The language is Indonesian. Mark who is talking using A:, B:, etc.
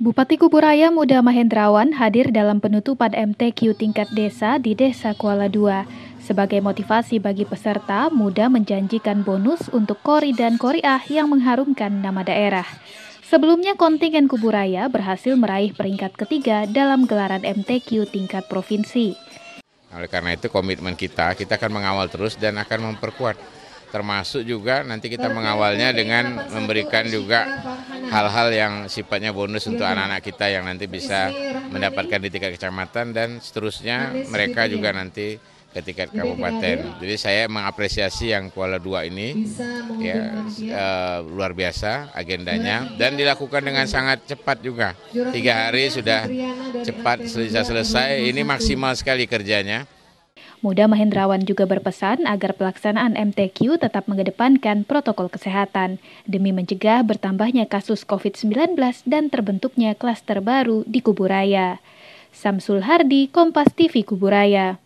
A: Bupati Kuburaya Muda Mahendrawan hadir dalam penutupan MTQ tingkat desa di Desa Kuala II. Sebagai motivasi bagi peserta, Muda menjanjikan bonus untuk kori dan koriah yang mengharumkan nama daerah. Sebelumnya kontingen Kuburaya berhasil meraih peringkat ketiga dalam gelaran MTQ tingkat provinsi.
B: Oleh karena itu komitmen kita, kita akan mengawal terus dan akan memperkuat termasuk juga nanti kita mengawalnya dengan memberikan juga hal-hal yang sifatnya bonus untuk anak-anak kita yang nanti bisa mendapatkan di tingkat kecamatan dan seterusnya mereka juga nanti ke tingkat kabupaten. Jadi saya mengapresiasi yang Kuala Dua ini ya uh, luar biasa agendanya dan dilakukan dengan sangat cepat juga. Tiga hari sudah cepat selesai selesai. Ini maksimal sekali kerjanya.
A: Muda Mahendrawan juga berpesan agar pelaksanaan MTQ tetap mengedepankan protokol kesehatan demi mencegah bertambahnya kasus COVID-19 dan terbentuknya klaster baru di Kuburaya. Samsul Hardi, Kompas TV Kuburaya.